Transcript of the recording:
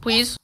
Please.